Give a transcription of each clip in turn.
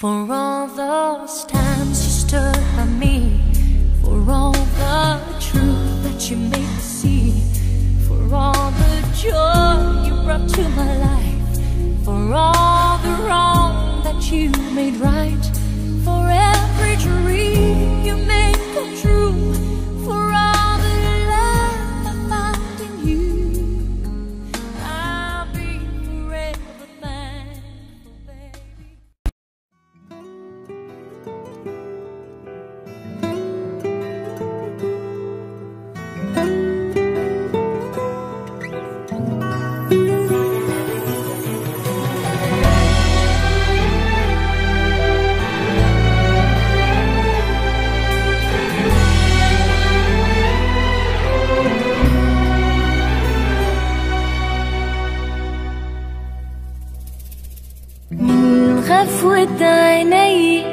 For all those times you stood by me, for all the truth that you made me see, for all the joy you brought to my life, for all the wrong that you made right, for غفوة عيني.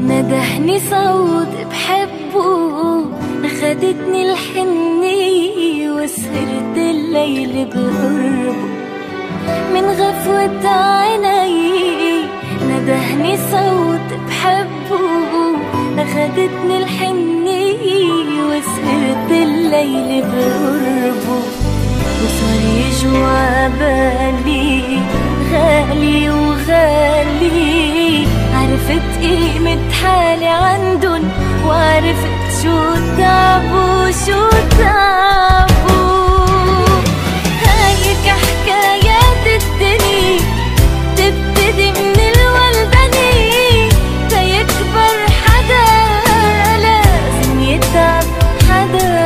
ندهني صوت بحبه. أخدتني الحنية وسهرت الليل بقربه. من غفوة عيني. ندهني صوت بحبه. أخدتني الحنية وسهرت الليل بقربه. وصار يجوع بالي غالي وغالي. عرفت قيمة حالي عندن وعرفت شو التعب وشو تعبوا هيك حكايات الدنيا تبتدي من الولدني. تيكبر حدا لازم يتعب حدا.